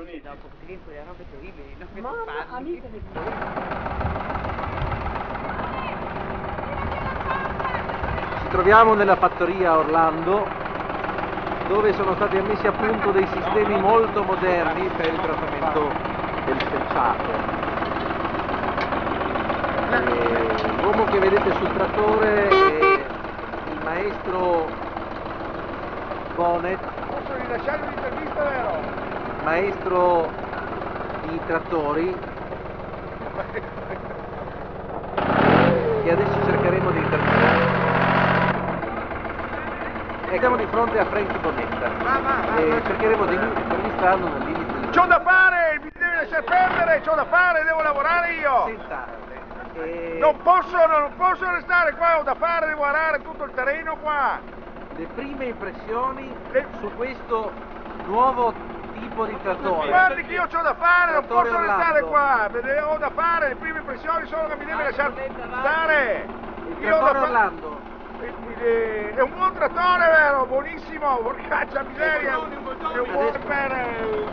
Unite. dopo, perché lì quelle robe terribili, non Mamma, parli. amica di Ci troviamo nella fattoria Orlando dove sono stati ammessi a punto dei sistemi molto moderni per il trattamento del selciato. L'uomo che vedete sul trattore è il maestro Bonnet, Posso rilasciare un'intervista, vero? Maestro di trattori che adesso cercheremo di intervistare. E siamo di fronte a Frankie Bonetta e cercheremo di intervistarlo nel limite del C'ho da fare, mi devi lasciare perdere, c'ho da fare, devo lavorare io. Senta, eh, Non posso, non posso restare qua, ho da fare, devo arare tutto il terreno qua. le prime impressioni Le- su questo nuovo tipo di trattore. Guardi che io c'ho da fare, non posso restare Orlando. qua, vede- ho da fare, le prime impressioni sono che mi devi lasciare stare. Il Io ho da trattore Orlando. Eh, eh, È un buon trattore, vero? Buonissimo, porcaccia miseria. È un buon per, eh,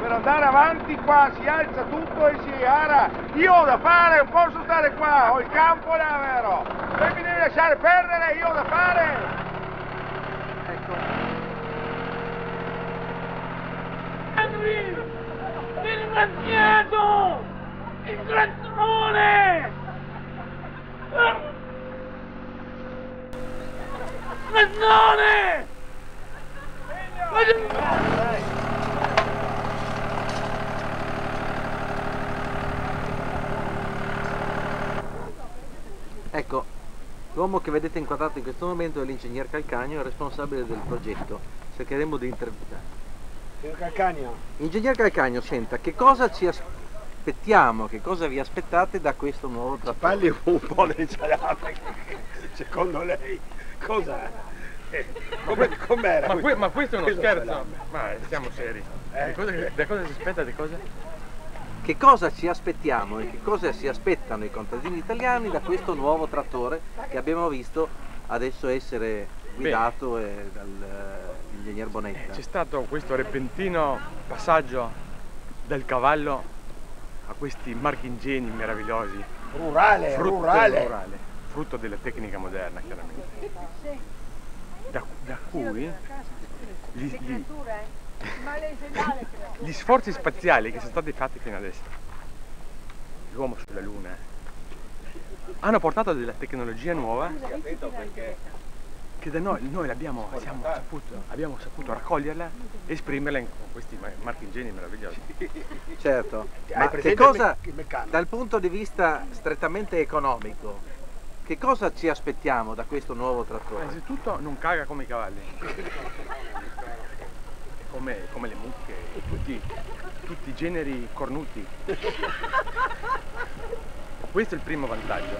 per andare avanti qua, si alza tutto e si ara. Io ho da fare, non posso stare qua, ho il campo là, vero? Lei mi deve lasciare perdere, io ho da fare. Ecco. Disgraziato! Disgrazione! Disgrazione! Ecco, l'uomo che vedete inquadrato in questo momento è l'ingegner Calcagno, responsabile del progetto. Cercheremo di intervistare. Signor Calcagno, Ingegner Calcagno, senta, che cosa ci aspettiamo, che cosa vi aspettate da questo nuovo trattore? parli un po' del salame. Secondo lei cosa eh, come, com'era? Ma, que- ma questo è uno questo scherzo? Ma siamo seri. Eh. Cosa- da cosa si aspetta? Di cosa? Che cosa ci aspettiamo e che cosa si aspettano i contadini italiani da questo nuovo trattore che abbiamo visto adesso essere guidato eh, dall'ingegner Bonetta? C'è stato questo repentino passaggio dal cavallo a questi marchingegni meravigliosi. Rurale, frutto rurale. rurale, frutto della tecnica moderna chiaramente. Da, da cui gli, gli- gli sforzi spaziali che sono stati fatti fino adesso, l'uomo sulla Luna, hanno portato della tecnologia nuova che da noi, noi l'abbiamo siamo saputo, abbiamo saputo raccoglierla e esprimerla in con questi ma- marchingegni meravigliosi. Certo, ma che cosa, dal punto di vista strettamente economico, che cosa ci aspettiamo da questo nuovo trattore? Innanzitutto non caga come i cavalli, come, come le mucche, tutti, tutti i generi cornuti. Questo è il primo vantaggio.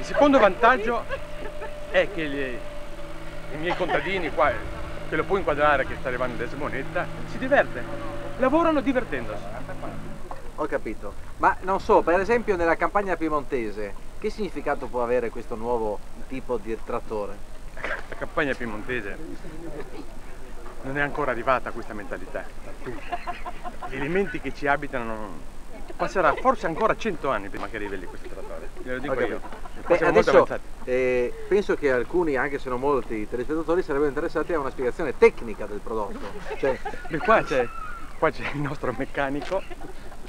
Il secondo vantaggio è che gli- i miei contadini qua, che lo può inquadrare che sta arrivando adesso Monetta, si diverte, lavorano divertendosi. Ho capito, ma non so, per esempio nella campagna piemontese, che significato può avere questo nuovo tipo di trattore? La campagna piemontese non è ancora arrivata a questa mentalità. Gli elementi che ci abitano passerà forse ancora 100 anni prima che arrivi lì questo trattore. Glielo dico capito. io. Beh, adesso eh, penso che alcuni, anche se non molti, telespettatori sarebbero interessati a una spiegazione tecnica del prodotto. Cioè, Beh, qua c'è, qua c'è il nostro meccanico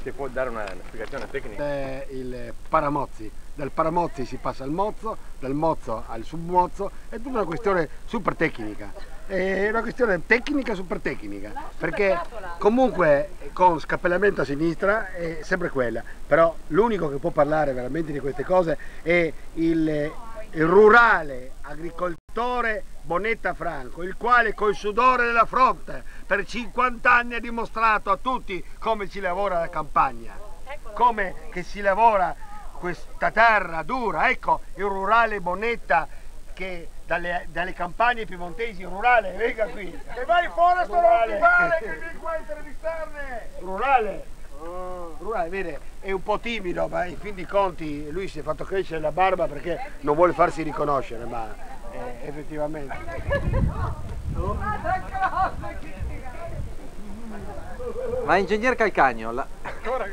che può dare una, una spiegazione tecnica. È il paramozzi. Dal paramozzi si passa al mozzo, dal mozzo al submozzo, è tutta una questione super tecnica. È una questione tecnica super tecnica, perché comunque con scappellamento a sinistra è sempre quella, però l'unico che può parlare veramente di queste cose è il, il rurale agricoltore Bonetta Franco, il quale col sudore della fronte per 50 anni ha dimostrato a tutti come si lavora la campagna, come che si lavora questa terra dura. Ecco il rurale Bonetta che dalle, dalle campagne piemontesi, rurale, venga qui. E vai fuori sto Rurale. rompimale che vieni qua a intervistarne. Rurale, rurale, vede, è un po' timido, ma in fin di conti lui si è fatto crescere la barba perché non vuole farsi riconoscere, ma eh, effettivamente. Ma ingegner Calcagno, la- Ancora,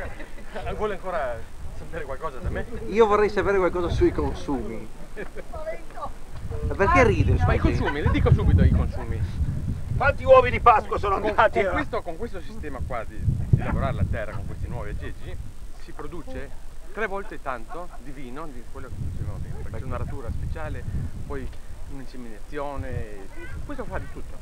vuole ancora sapere qualcosa da me? io vorrei sapere qualcosa sui consumi. Ma Perché ride? Ma i consumi, le dico subito i consumi. Quanti uovi di Pasqua sono Con, andati? con questo, con questo sistema qua di, di lavorare la terra, con questi nuovi aggeggi, si produce tre volte tanto di vino di quello che facevamo prima, perché c'è un'aratura speciale, poi un'inseminazione, questo fa di tutto.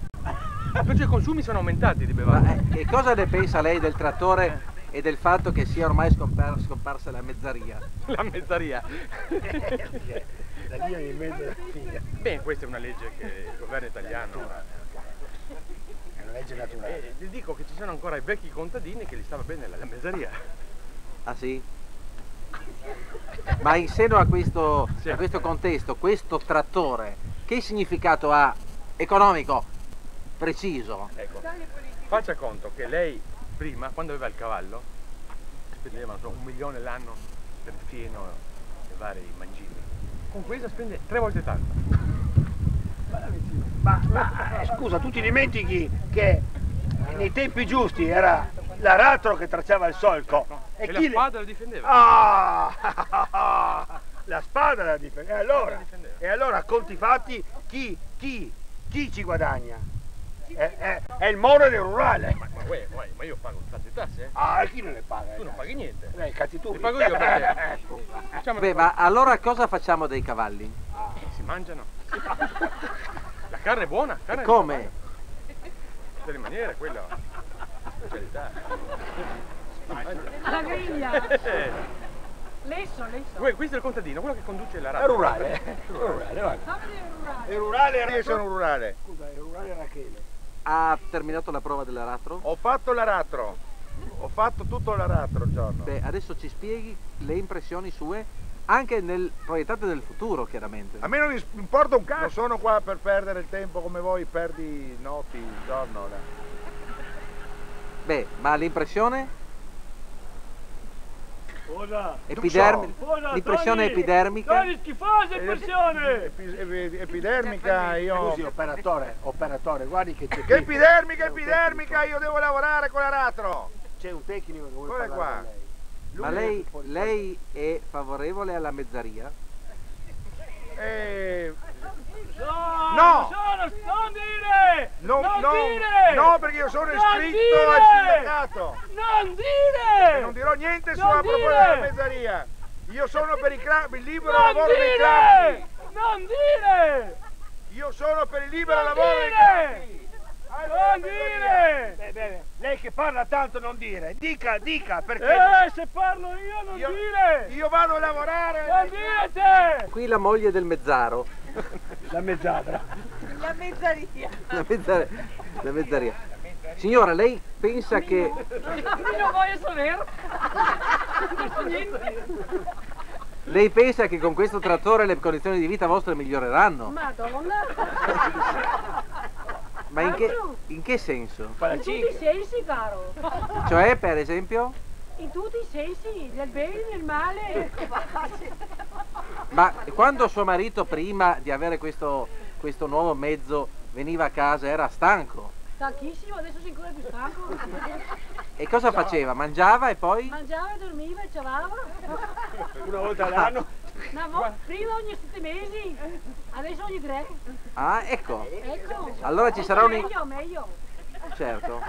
Perciò i consumi sono aumentati di Ma bevande. eh, che cosa ne pensa lei del trattore e del fatto che sia ormai scompar- scomparsa la mezzaria? La mezzaria. Da lì in mezzo alla figa. Beh, questa è una legge che il governo italiano È una legge naturale. E le dico che ci sono ancora i vecchi contadini che gli stava bene la, mezzaria. Ah sì? Ma in seno a questo, Sì. a questo contesto, questo trattore, che significato ha economico preciso? Ecco, faccia conto che lei prima, quando aveva il cavallo, spendeva so, un milione l'anno per fieno e vari mangimi. Con questo spende tre volte tanto. Ma, ma, eh, scusa, tu ti dimentichi che nei tempi giusti era l'aratro che tracciava il solco E, la chi le- spada lo difendeva. Ah! la spada la difende. E allora, La difendeva. e allora conti fatti, chi, chi, chi ci guadagna? È, è- è il mono del rurale. Ma, ma, uè, uè, ma io pago tante tasse, eh? Ah, chi non le paga? Tu non paghi niente. Eh, cazzi tu. Li pago io per te. Facciamo Beh, ma allora cosa facciamo dei cavalli? Si mangiano. La carne è buona. Carne è Come? buona. Tutte le maniere, quello. Specialità. Alla griglia. Eh, Lesso, lesso. Uè, questo è il contadino, quello che conduce la È radio. rurale. È rurale, guarda. Fammi vedere il rurale. È rurale, io sono rurale. Scusa, è rurale Rachele. Ha terminato la prova dell'aratro? Ho fatto l'aratro. Ho fatto tutto l'aratro il giorno. Beh, adesso ci spieghi le impressioni sue anche nel proiettate del futuro, chiaramente. A me non importa un cazzo, non sono qua per perdere il tempo come voi perdi noti giorno. Beh, ma l'impressione? Cosa? Epidermi- Cosa, l'impressione Tony? epidermica? Tony, schifosa impressione! Epi- epi- epidermica io... Scusi, operatore, operatore, guardi che c'è Che epidermica, epidermica, io devo lavorare con l'aratro. C'è un tecnico che vuole Guarda parlare qua. con lei. Ma lei, lei è favorevole alla mezzaria? Eh, No! No! Non sono, non dire! no, non no, dire! no, perché io sono Non iscritto dire! al sindacato. Non dire! Non dirò niente Non sulla dire! proposta della mezzaria. Io sono per i cra- il libero Non lavoro dei dire! campi. Non dire! Io sono per il libero Non lavoro dei dire! campi. Non dire! Beh, beh, lei che parla tanto non dire, dica, dica, perché Eh, se parlo io non io, dire! io vado a lavorare. Non dire te! Qui la moglie del mezzaro, La mezzadra. La mezzaria. la, mezza- la mezzaria. Signora, lei pensa che Io non voglio sapere! Lei pensa che con questo trattore le condizioni di vita vostre miglioreranno? Madonna! Ma in che, in che senso? In tutti i sensi, caro! Cioè, per esempio? In tutti i sensi, nel bene e nel male! Ma quando suo marito prima di avere questo, questo nuovo mezzo veniva a casa era stanco? Stanchissimo, adesso sei ancora più stanco! E cosa faceva? Mangiava e poi? Mangiava, dormiva e ciavava! Una volta all'anno. Ma mo- prima ogni sette mesi, adesso ogni tre. Ah, ecco, Ecco. Allora ci sarà un- Meglio, meglio. certo.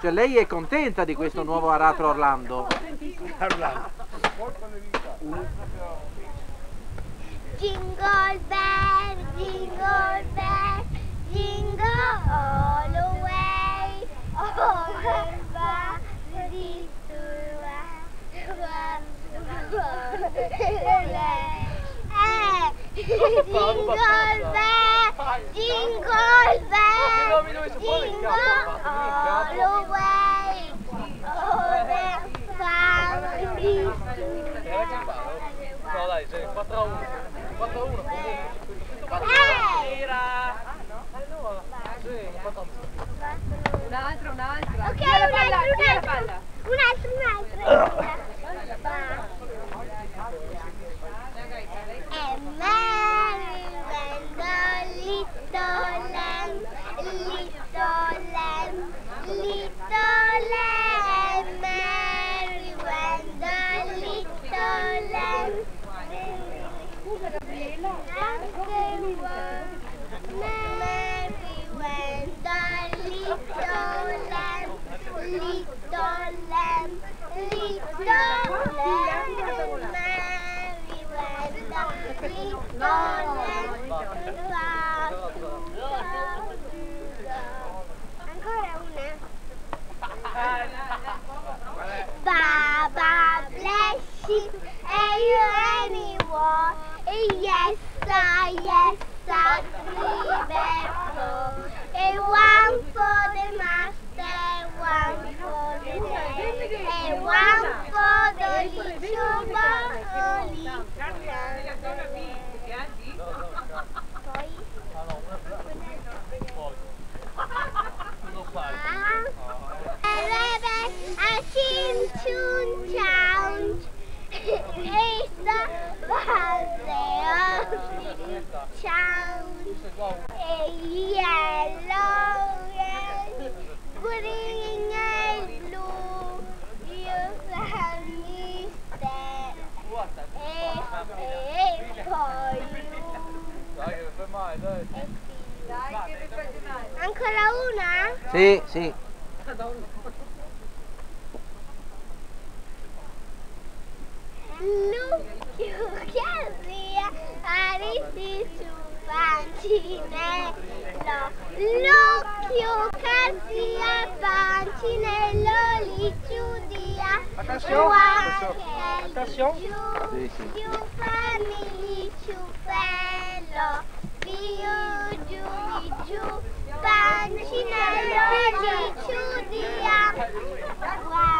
Cioè lei è contenta di questo nuovo aratro Orlando? Contentissima. Jingle bell, jingle bell, jingle all the way. All the way to jingle bell, jingle bell, jingle all the way. All the family No dai, sei 4 a 1. 4 a 1. Hey! Un altro, un altro. Ok, un altro, un altro, un altro, un altro. Toon Challenge it's the Museum of A yellow and green and blue. You have me that is it for you. Ancora una? Sì, sì. Lucia zia, aristi su pancinello, Lucia zia, pancinello li giudia, attenzione, attenzione, giù, famigli, giù bello, più giù, giù, pancinello li giudia, guarda.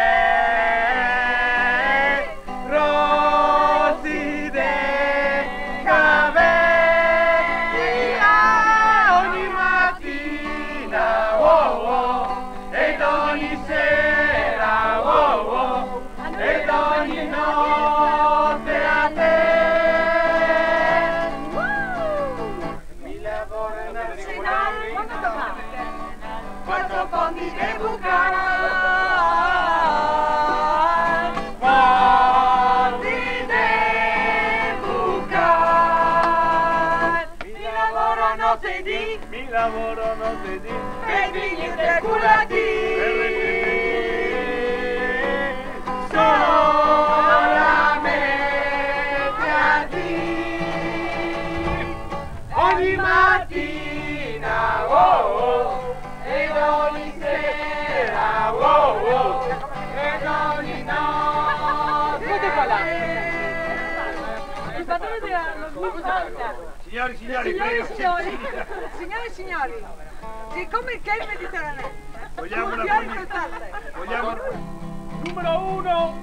Signori, signori, prego. Signori, signori, signori, siccome che è il Mediterraneo, vogliamo una polemica. Vogliamo... Numero uno,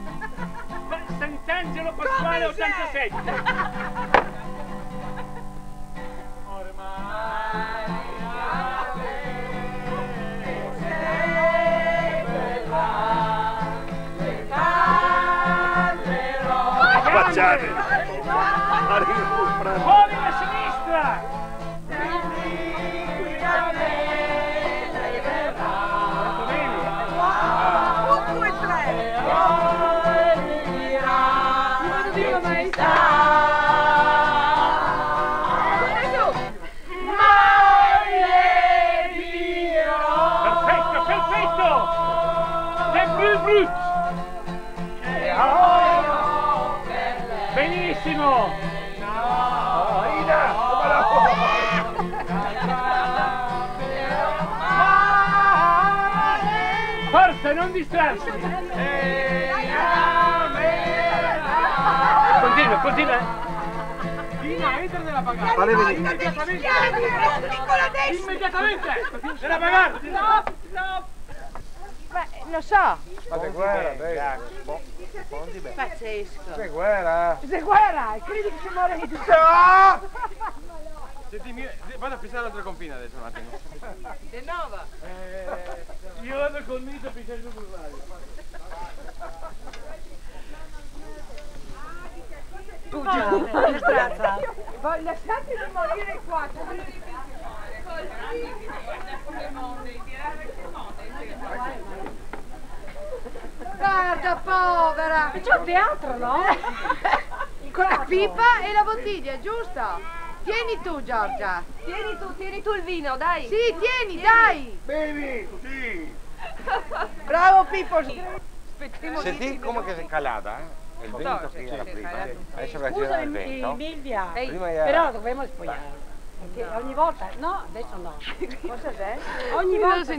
Sant'Angelo Pasquale 87. Fate venire. Immediatamente! Deve pagare! no no Beh, lo so. Fate guerra, dai. Pazzesco. C'è guerra. C'è guerra, e credi che si muore di Senti, vado a fissare l'altra confina adesso un attimo. De nuovo. Eh, io vado col mito a fissare il già, strazza. Poi lasciatemi morire qua. Guarda, povera! C'è un teatro, no? Con la pipa e la bottiglia, giusto? Tieni tu, Giorgia. Tieni tu, tieni tu il vino, dai. Sì, tieni, dai. Bevi, sì. Bravo Pippo. Senti come che si è calata, eh? Il vento che era prima. Adesso va a girare il vento. Era- però dovremmo spogliare. Perché ogni volta, no, adesso no. Cosa c'è? Ogni volta